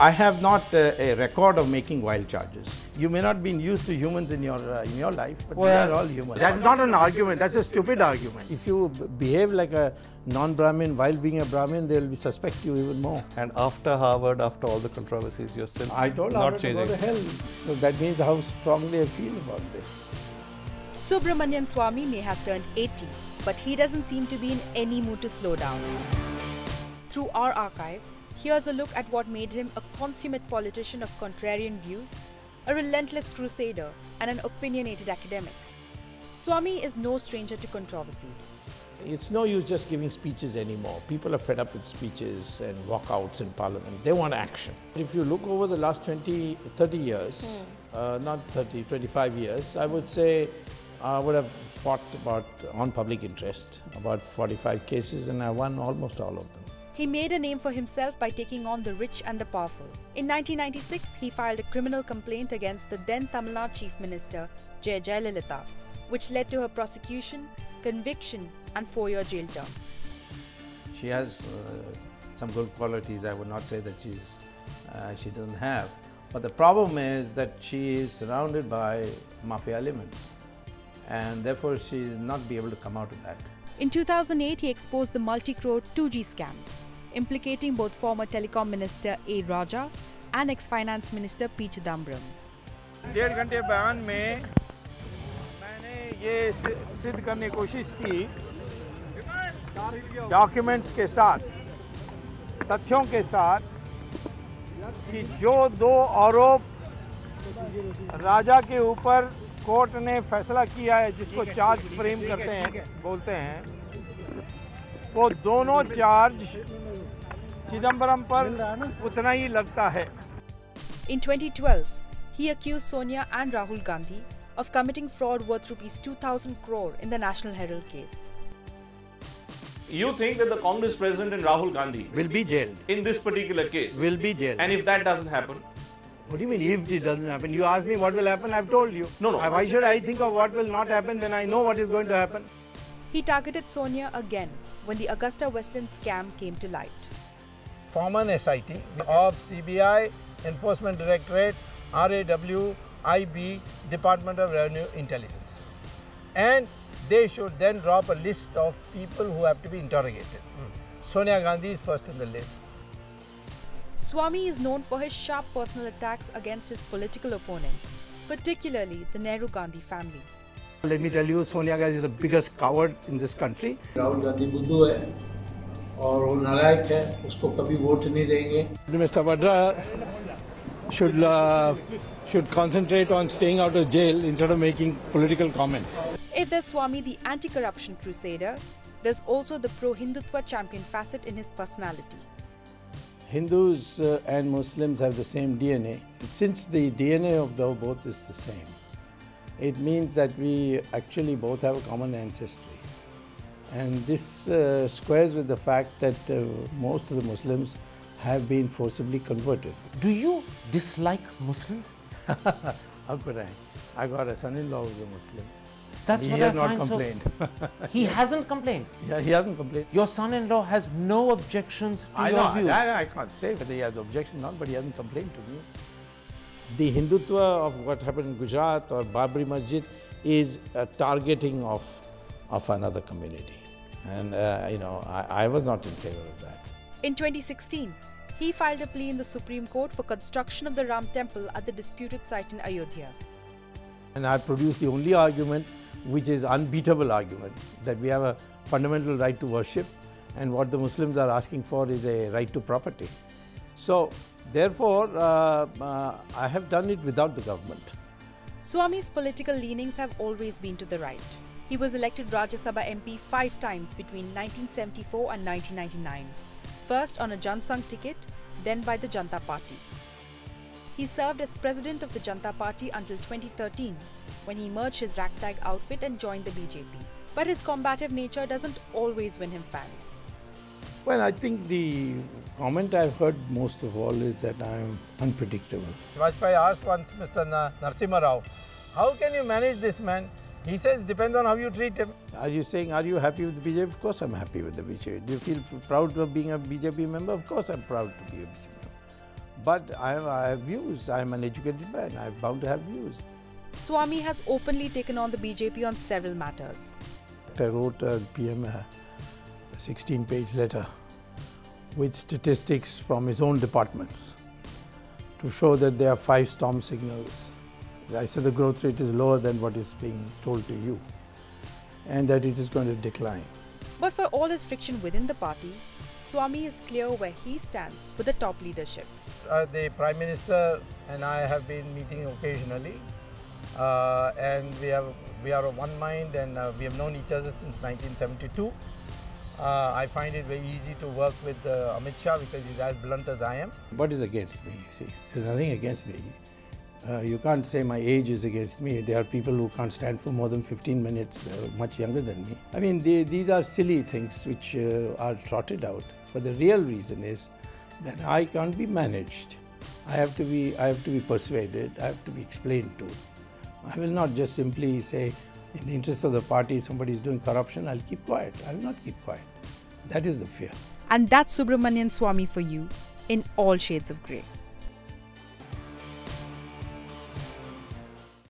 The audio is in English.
I have not uh, a record of making wild charges. You may not have been used to humans in your uh, in your life, but we are all human. That's not an argument, that's a stupid argument. If you behave like a non-Brahmin while being a Brahmin, they will suspect you even more. And after Harvard, after all the controversies, you're still I told not Harvard to go to hell. So that means how strongly I feel about this. Subramanian Swamy may have turned 80, but he doesn't seem to be in any mood to slow down. Through our archives, here's a look at what made him a consummate politician of contrarian views, a relentless crusader, and an opinionated academic. Swamy is no stranger to controversy. It's no use just giving speeches anymore. People are fed up with speeches and walkouts in parliament. They want action. If you look over the last 20, 30 years, uh, not 30, 25 years, I would say I would have fought about on public interest, about 45 cases, and I won almost all of them. He made a name for himself by taking on the rich and the powerful. In 1996, he filed a criminal complaint against the then Tamil Nadu Chief Minister Jay Jayalalitha, which led to her prosecution, conviction, and four-year jail term. She has uh, some good qualities. I would not say that she's, uh, she doesn't have. But the problem is that she is surrounded by mafia elements, and therefore she will not be able to come out of that. In 2008, he exposed the multi-crore 2G scam, implicating both former telecom minister A. Raja and ex-finance minister P. Chidambaram. डेढ़ घंटे बयान में मैंने ये सिद्ध करने की कोशिश की डॉक्यूमेंट्स के साथ तथ्यों के साथ कि जो दो आरोप राजा के ऊपर कोर्ट ने फैसला किया है जिसको चार्ज फ्रेम करते हैं बोलते हैं वो दोनों चार्ज चिदम्बरम पर उतना ही लगता है In 2012, he accused Sonia and Rahul Gandhi of committing fraud worth rupees 2000 crore in the National Herald case. You think that the Congress president and Rahul Gandhi will be jailed in this particular case, will be jailed and if that doesn't happen, What do you mean if it doesn't happen? You asked me what will happen, I've told you. No, no. Why should I think of what will not happen when I know what is going to happen? He targeted Sonia again when the AgustaWestland scam came to light. Former SIT of CBI, Enforcement Directorate, RAW, IB, Department of Revenue Intelligence. And they should then drop a list of people who have to be interrogated. Hmm. Sonia Gandhi is first in the list. Swamy is known for his sharp personal attacks against his political opponents, particularly the Nehru Gandhi family. Let me tell you, Sonia Gandhi is the biggest coward in this country. Rahul Gandhi बुद्धू है and he is a liar. कभी will never vote Mr. Vadra should uh, should concentrate on staying out of jail instead of making political comments. If there's Swamy the anti-corruption crusader, there's also the pro-Hindutva champion facet in his personality. Hindus uh, and Muslims have the same DNA. Since the DNA of the both is the same, it means that we actually both have a common ancestry. And this uh, squares with the fact that uh, most of the Muslims have been forcibly converted. Do you dislike Muslims? How could I? I got a son-in-law who's a Muslim. That's he what has I not find so- complained. He hasn't complained. yeah, he hasn't complained. Your son-in-law has no objections to I your know, views. I, I can't say whether he has objections or not, but he hasn't complained to me. The Hindutva of what happened in Gujarat or Babri Masjid is a targeting of, of another community. And, uh, you know, I, I was not in favor of that. In 2016, he filed a plea in the Supreme Court for construction of the Ram temple at the disputed site in Ayodhya. And I produced the only argument which is unbeatable argument that we have a fundamental right to worship and what the Muslims are asking for is a right to property. So therefore, uh, uh, I have done it without the government. Swamy's political leanings have always been to the right. He was elected Rajya Sabha MP five times between 1974 and 1999. First on a Jansangh ticket, then by the Janta Party. He served as president of the Janta Party until 2013, when he merged his ragtag outfit and joined the BJP. But his combative nature doesn't always win him fans. Well, I think the comment I've heard most of all is that I'm unpredictable. Vajpayee asked once Mr. Na- Narsimha Rao, how can you manage this man? He says, depends on how you treat him. Are you saying, are you happy with the BJP? Of course I'm happy with the BJP. Do you feel proud of being a BJP member? Of course I'm proud to be a BJP member. But I have, I have views. I am an educated man. I'm bound to have views. Swamy has openly taken on the BJP on several matters. I wrote a uh, PM a uh, 16 page letter with statistics from his own departments to show that there are five storm signals. I said the growth rate is lower than what is being told to you and that it is going to decline. But for all his friction within the party, Swamy is clear where he stands with the top leadership. Uh, the Prime Minister and I have been meeting occasionally uh, and we, have, we are of one mind and uh, we have known each other since 1972. Uh, I find it very easy to work with uh, Amit Shah because he's as blunt as I am. What is against me? See, there's nothing against me. Uh, you can't say my age is against me. There are people who can't stand for more than 15 minutes, uh, much younger than me. I mean, they, these are silly things which uh, are trotted out. But the real reason is that I can't be managed. I have to be, I have to be persuaded. I have to be explained to. I will not just simply say, in the interest of the party, somebody is doing corruption, I'll keep quiet. I will not keep quiet. That is the fear. And that's Subramanian Swamy for you in all shades of grey.